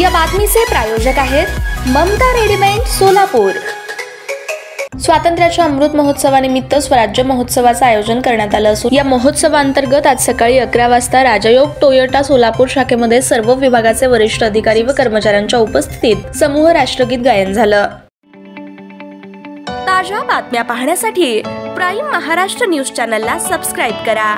या बातमीचे प्रायोजक आहेत ममता रेडिमेंट सोलापूर. स्वातंत्र्याच्या अमृत महोत्सवानिमित्त स्वराज्य महोत्सवाचं आयोजन करण्यात आलं असून या महोत्सवांतर्गत आज सकाळी अकरा वाजता राजयोग टोयोटा सोलापूर शाखेमध्ये सर्व विभागाचे वरिष्ठ अधिकारी व कर्मचाऱ्यांच्या उपस्थितीत समूह राष्ट्रगीत गायन झालं. ताज्या बातम्या पाहण्यासाठी प्राईम महाराष्ट्र न्यूज चॅनलला सबस्क्राईब करा.